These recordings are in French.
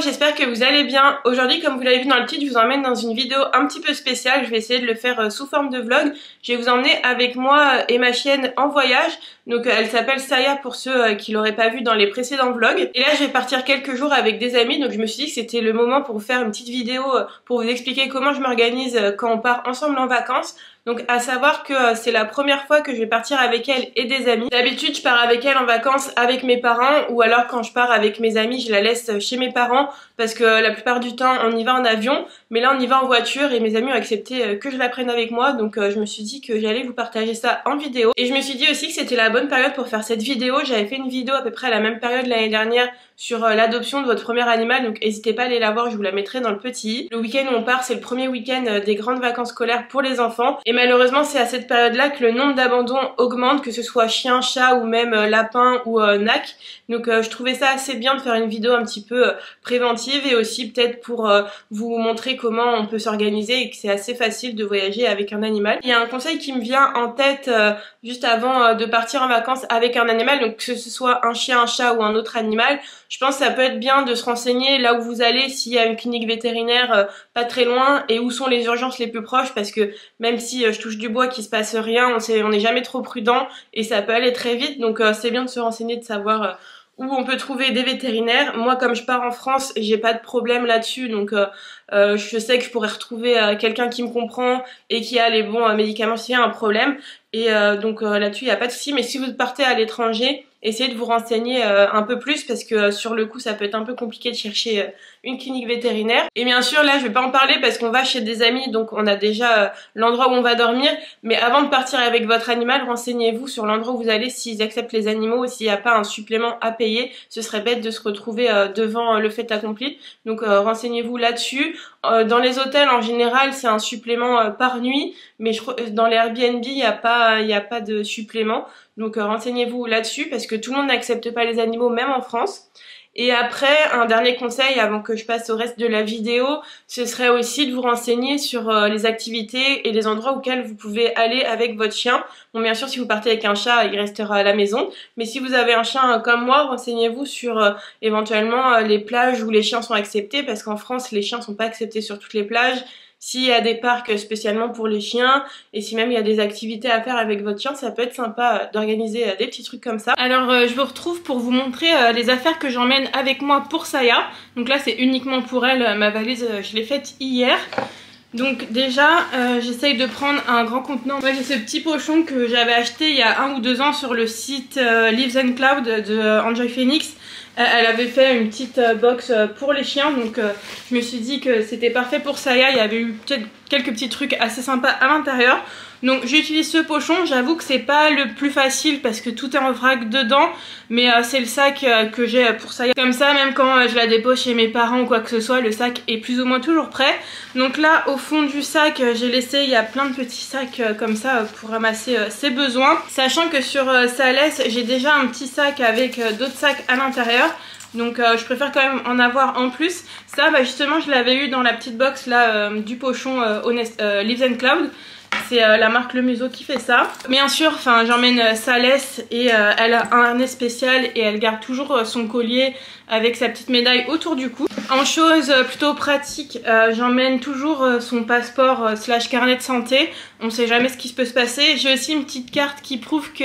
j'espère que vous allez bien. Aujourd'hui, comme vous l'avez vu dans le titre, je vous emmène dans une vidéo un petit peu spéciale. Je vais essayer de le faire euh, sous forme de vlog. Je vais vous emmener avec moi et ma chienne en voyage. Donc euh, elle s'appelle Saya pour ceux euh, qui l'auraient pas vu dans les précédents vlogs. Et là, je vais partir quelques jours avec des amis. Donc je me suis dit que c'était le moment pour faire une petite vidéo pour vous expliquer comment je m'organise quand on part ensemble en vacances. Donc à savoir que euh, c'est la première fois que je vais partir avec elle et des amis. D'habitude je pars avec elle en vacances avec mes parents ou alors quand je pars avec mes amis je la laisse chez mes parents parce que la plupart du temps on y va en avion mais là on y va en voiture et mes amis ont accepté euh, que je la prenne avec moi donc euh, je me suis dit que j'allais vous partager ça en vidéo et je me suis dit aussi que c'était la bonne période pour faire cette vidéo. J'avais fait une vidéo à peu près à la même période l'année dernière sur l'adoption de votre premier animal donc n'hésitez pas à aller la voir je vous la mettrai dans le petit. Le week-end où on part c'est le premier week-end des grandes vacances scolaires pour les enfants et malheureusement, c'est à cette période-là que le nombre d'abandons augmente, que ce soit chien, chat ou même euh, lapin ou euh, nac. Donc euh, je trouvais ça assez bien de faire une vidéo un petit peu préventive et aussi peut-être pour vous montrer comment on peut s'organiser et que c'est assez facile de voyager avec un animal. Il y a un conseil qui me vient en tête juste avant de partir en vacances avec un animal, donc que ce soit un chien, un chat ou un autre animal. Je pense que ça peut être bien de se renseigner là où vous allez, s'il y a une clinique vétérinaire pas très loin et où sont les urgences les plus proches parce que même si euh, je touche du bois qu'il se passe rien, on n'est jamais trop prudent et ça peut aller très vite. Donc euh, c'est bien de se renseigner, de savoir euh, où on peut trouver des vétérinaires. Moi, comme je pars en France, j'ai pas de problème là-dessus, donc je sais que je pourrais retrouver quelqu'un qui me comprend et qui a les bons médicaments s'il y a un problème. Et donc là-dessus, il n'y a pas de souci. Mais si vous partez à l'étranger, essayez de vous renseigner un peu plus parce que sur le coup, ça peut être un peu compliqué de chercher une clinique vétérinaire. Et bien sûr, là, je vais pas en parler parce qu'on va chez des amis, donc on a déjà euh, l'endroit où on va dormir. Mais avant de partir avec votre animal, renseignez-vous sur l'endroit où vous allez, s'ils acceptent les animaux ou s'il n'y a pas un supplément à payer. Ce serait bête de se retrouver euh, devant euh, le fait accompli. Donc renseignez-vous là-dessus. dans les hôtels, en général, c'est un supplément par nuit, mais je, dans les Airbnb, il n'y a pas, a pas de supplément. Donc renseignez-vous là-dessus parce que tout le monde n'accepte pas les animaux, même en France. Et après, un dernier conseil avant que je passe au reste de la vidéo, ce serait aussi de vous renseigner sur euh, les activités et les endroits auxquels vous pouvez aller avec votre chien. Bon, bien sûr, si vous partez avec un chat, il restera à la maison. Mais si vous avez un chien euh, comme moi, renseignez-vous sur euh, éventuellement les plages où les chiens sont acceptés, parce qu'en France, les chiens sont pas acceptés sur toutes les plages s'il y a des parcs spécialement pour les chiens et si même il y a des activités à faire avec votre chien, ça peut être sympa d'organiser euh, des petits trucs comme ça. Alors euh, je vous retrouve pour vous montrer euh, les affaires que j'emmène avec moi pour Saya. Donc là c'est uniquement pour elle, ma valise je l'ai faite hier. Donc déjà, j'essaye de prendre un grand contenant. Moi j'ai ce petit pochon que j'avais acheté il y a un ou deux ans sur le site Leaves and Cloud de Enjoy Phoenix. Elle avait fait une petite euh, box euh, pour les chiens, donc euh, je me suis dit que c'était parfait pour Saya. Il y avait eu peut-être quelques petits trucs assez sympas à l'intérieur. Donc j'utilise ce pochon, j'avoue que c'est pas le plus facile parce que tout est en vrac dedans, mais euh, c'est le sac euh, que j'ai pour ça. Comme ça, même quand euh, je la dépose chez mes parents ou quoi que ce soit, le sac est plus ou moins toujours prêt. Donc là, au fond du sac, j'ai laissé, il y a plein de petits sacs comme ça pour ramasser ses besoins. Sachant que sur sa laisse, j'ai déjà un petit sac avec d'autres sacs à l'intérieur. Donc je préfère quand même en avoir en plus. Ça, bah, justement, je l'avais eu dans la petite box là du pochon Leaves and Cloud. C'est euh, la marque Le Museau qui fait ça. Bien sûr, j'emmène euh, Salès et euh, elle a un harnais spécial et elle garde toujours son collier avec sa petite médaille autour du cou. En chose plutôt pratique, j'emmène toujours son passeport slash carnet de santé. On sait jamais ce qui peut se passer. J'ai aussi une petite carte qui prouve que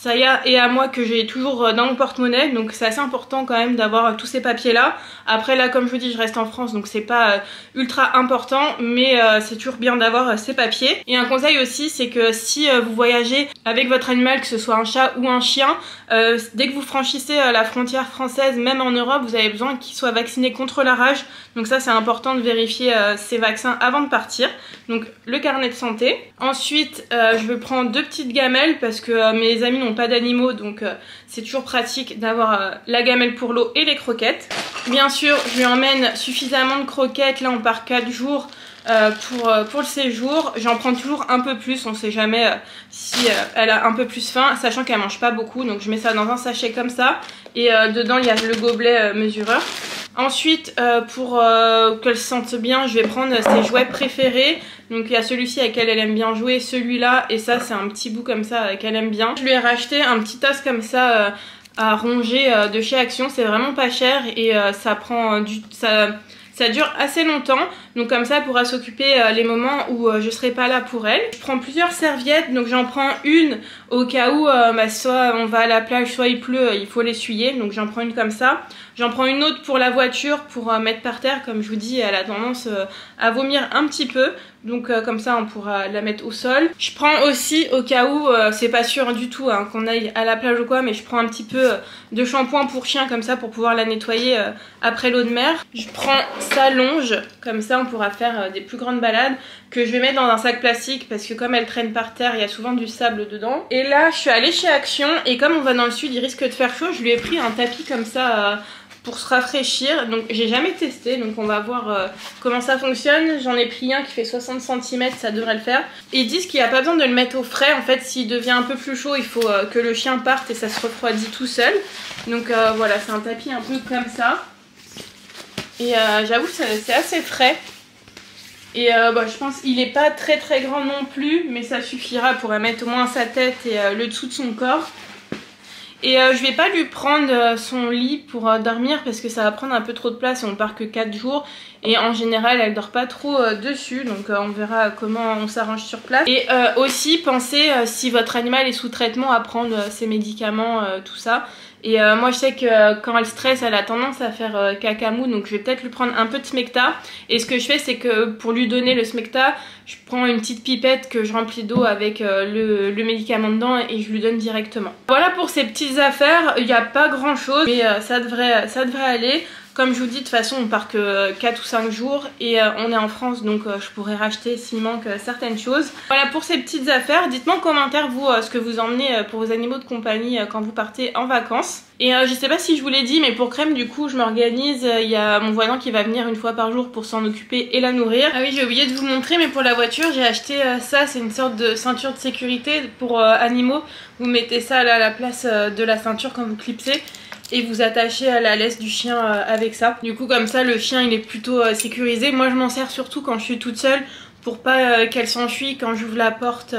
Saya et à moi que j'ai toujours euh, dans mon porte-monnaie. Donc c'est assez important quand même d'avoir euh, tous ces papiers là après là comme je vous dis je reste en France donc c'est pas euh, ultra important mais c'est toujours bien d'avoir ces papiers. Et un conseil aussi c'est que si vous voyagez avec votre animal que ce soit un chat ou un chien dès que vous franchissez la frontière française même en Europe vous avez besoin qu'il soit vacciné contre la rage. Donc ça c'est important de vérifier ces vaccins avant de partir. Donc le carnet de santé. Ensuite je prendre deux petites gamelles parce que mes amis n'ont pas d'animaux donc euh, c'est toujours pratique d'avoir euh, la gamelle pour l'eau et les croquettes. Bien sûr je lui emmène suffisamment de croquettes, là on part 4 jours euh, pour, pour le séjour. J'en prends toujours un peu plus, on sait jamais si elle a un peu plus faim, sachant qu'elle mange pas beaucoup. Donc je mets ça dans un sachet comme ça. Et dedans il y a le gobelet mesureur. Ensuite, pour qu'elle se sente bien, je vais prendre ses jouets préférés. Donc il y a celui-ci avec lequel elle aime bien jouer, celui-là et ça c'est un petit bout comme ça qu'elle aime bien. Je lui ai racheté un petit os comme ça euh, à ronger de chez Action. C'est vraiment pas cher et ça prend du... Ça, ça dure assez longtemps, donc comme ça elle pourra s'occuper euh, les moments où euh, je serai pas là pour elle. Je prends plusieurs serviettes, donc j'en prends une au cas où euh, bah, soit on va à la plage, soit il pleut, il faut l'essuyer, donc j'en prends une comme ça. J'en prends une autre pour la voiture, pour mettre par terre, comme je vous dis, elle a tendance à vomir un petit peu, donc comme ça on pourra la mettre au sol. Je prends aussi au cas où, c'est pas sûr du tout hein, qu'on aille à la plage ou quoi, mais je prends un petit peu de shampoing pour chien comme ça pour pouvoir la nettoyer après l'eau de mer. Je prends sa longe, comme ça on pourra faire euh, des plus grandes balades que je vais mettre dans un sac plastique parce que comme elle traîne par terre il y a souvent du sable dedans et là je suis allée chez Action et comme on va dans le sud il risque de faire chaud je lui ai pris un tapis comme ça euh, pour se rafraîchir. Donc j'ai jamais testé donc on va voir euh, comment ça fonctionne. J'en ai pris un qui fait 60 cm ça devrait le faire. Ils disent qu'il n'y a pas besoin de le mettre au frais. En fait s'il devient un peu plus chaud il faut que le chien parte et ça se refroidit tout seul. Donc voilà c'est un tapis un peu comme ça. Et j'avoue c'est assez frais. Et euh, bah, je pense qu'il n'est pas très très grand non plus, mais ça suffira pour mettre au moins sa tête et euh, le dessous de son corps. Et euh, je vais pas lui prendre son lit pour dormir parce que ça va prendre un peu trop de place et on part que 4 jours. Et en général elle dort pas trop dessus donc on verra comment on s'arrange sur place. Et aussi pensez si votre animal est sous traitement à prendre ses médicaments, tout ça. Et euh, moi je sais que euh, quand elle stresse elle a tendance à faire euh, cacamou donc je vais peut-être lui prendre un peu de smecta et ce que je fais c'est que pour lui donner le smecta je prends une petite pipette que je remplis d'eau avec le, médicament dedans et je lui donne directement. Voilà pour ces petites affaires, il n'y a pas grand chose mais ça, devrait, ça devrait aller. Comme je vous dis, de toute façon, on part que 4 ou 5 jours et euh, on est en France, donc euh, je pourrais racheter s'il manque euh, certaines choses. Voilà pour ces petites affaires. Dites-moi en commentaire, vous, ce que vous emmenez pour vos animaux de compagnie quand vous partez en vacances. Et je sais pas si je vous l'ai dit, mais pour Crème, du coup, je m'organise. Il y a mon voisin qui va venir une fois par jour pour s'en occuper et la nourrir. Ah oui, j'ai oublié de vous montrer, mais pour la voiture, j'ai acheté ça. C'est une sorte de ceinture de sécurité pour animaux. Vous mettez ça là, à la place de la ceinture quand vous clipsez et vous attachez à la laisse du chien euh, avec ça. Du coup comme ça le chien il est plutôt euh, sécurisé. Moi je m'en sers surtout quand je suis toute seule pour pas euh, qu'elle s'enfuit quand j'ouvre la porte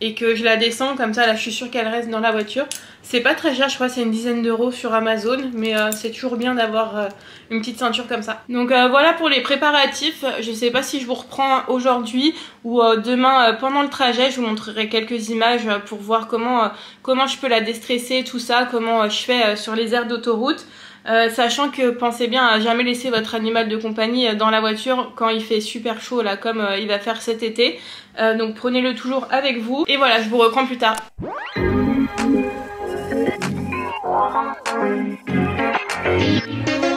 et que je la descends comme ça là je suis sûre qu'elle reste dans la voiture c'est pas très cher je crois c'est une dizaine d'euros sur Amazon mais euh, c'est toujours bien d'avoir euh, une petite ceinture comme ça donc euh, voilà pour les préparatifs je sais pas si je vous reprends aujourd'hui ou demain pendant le trajet je vous montrerai quelques images pour voir comment, comment je peux la déstresser tout ça comment je fais sur les aires d'autoroute sachant que pensez bien à jamais laisser votre animal de compagnie dans la voiture quand il fait super chaud là comme il va faire cet été donc prenez-le toujours avec vous. Et voilà, je vous reprends plus tard. Thank you.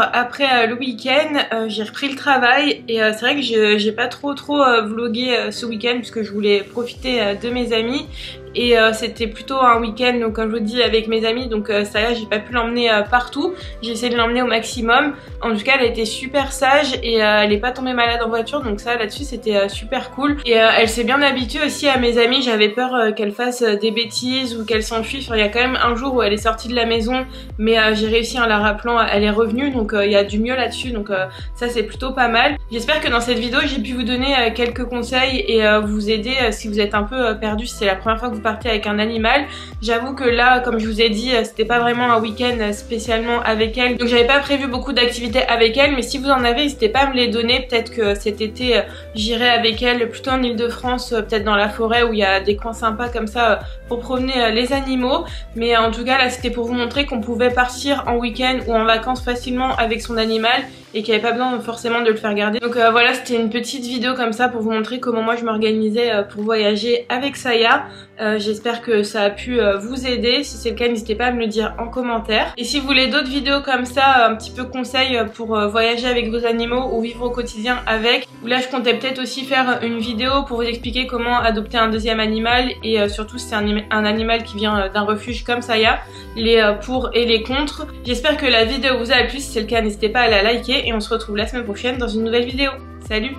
après le week-end, j'ai repris le travail et c'est vrai que j'ai pas trop trop vlogué ce week-end puisque je voulais profiter de mes amis et euh, c'était plutôt un week-end donc comme je vous dis avec mes amis. Donc euh, ça est j'ai pas pu l'emmener euh, partout. J'ai essayé de l'emmener au maximum. En tout cas elle a été super sage et elle est pas tombée malade en voiture. Donc ça là-dessus c'était super cool. Et elle s'est bien habituée aussi à mes amis. J'avais peur qu'elle fasse des bêtises ou qu'elle s'enfuit. Enfin, il y a quand même un jour où elle est sortie de la maison mais j'ai réussi en la rappelant elle est revenue. Donc il y a du mieux là-dessus. Donc ça c'est plutôt pas mal. J'espère que dans cette vidéo j'ai pu vous donner quelques conseils et vous aider si vous êtes un peu perdu si c'est la première fois que vous partez avec un animal. J'avoue que là, comme je vous ai dit, euh, c'était pas vraiment un week-end euh, spécialement avec elle. Donc j'avais pas prévu beaucoup d'activités avec elle, mais si vous en avez, n'hésitez pas à me les donner. Peut-être que cet été, euh, j'irai avec elle plutôt en Ile-de-France, peut-être dans la forêt où il y a des coins sympas comme ça pour promener les animaux. Mais en tout cas, là, c'était pour vous montrer qu'on pouvait partir en week-end ou en vacances facilement avec son animal et qu'il n'y avait pas besoin forcément de le faire garder. Donc voilà, c'était une petite vidéo comme ça pour vous montrer comment moi je m'organisais pour voyager avec Saya. Euh, j'espère que ça a pu euh, vous aider. Si c'est le cas, n'hésitez pas à me le dire en commentaire. Et si vous voulez d'autres vidéos comme ça, un petit peu conseils pour euh, voyager avec vos animaux ou vivre au quotidien avec, ou là je comptais peut-être aussi faire une vidéo pour vous expliquer comment adopter un deuxième animal et surtout si c'est un, animal qui vient d'un refuge comme Saya, les pour et les contre. J'espère que la vidéo vous a plu. Si c'est le cas, n'hésitez pas à la liker et on se retrouve la semaine prochaine dans une nouvelle vidéo. Salut